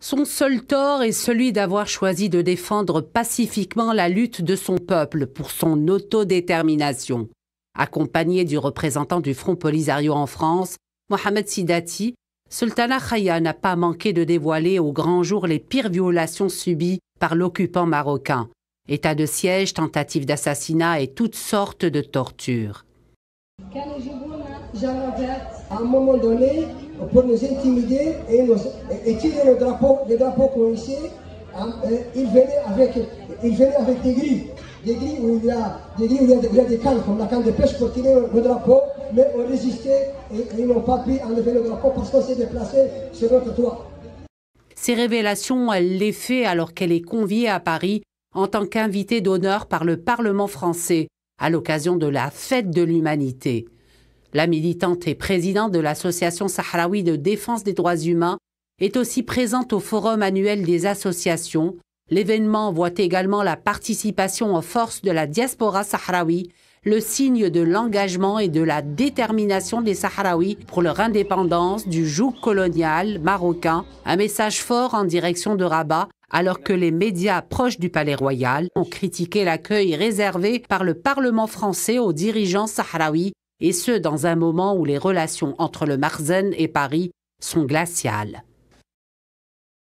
Son seul tort est celui d'avoir choisi de défendre pacifiquement la lutte de son peuple pour son autodétermination. Accompagné du représentant du Front Polisario en France, Mohamed Sidati, Sultana Khaya n'a pas manqué de dévoiler au grand jour les pires violations subies par l'occupant marocain. État de siège, tentative d'assassinat et toutes sortes de tortures. Pour nous intimider et, tirer le drapeau, les drapeaux qu'on hein, ils venaient avec, avec des grilles des grilles où il y a des grilles où il y a des, cannes, comme la canne de pêche pour tirer le, drapeau, mais on résistait et, et ils n'ont pas pu enlever le drapeau parce qu'on s'est déplacé sur notre toit. Ces révélations, elle les fait alors qu'elle est conviée à Paris en tant qu'invitée d'honneur par le Parlement français à l'occasion de la Fête de l'Humanité. La militante et présidente de l'Association sahraoui de défense des droits humains est aussi présente au forum annuel des associations. L'événement voit également la participation en force de la diaspora sahraoui le signe de l'engagement et de la détermination des Sahraouis pour leur indépendance du joug colonial marocain, un message fort en direction de Rabat, alors que les médias proches du palais royal ont critiqué l'accueil réservé par le Parlement français aux dirigeants sahraouis, et ce dans un moment où les relations entre le Marzen et Paris sont glaciales.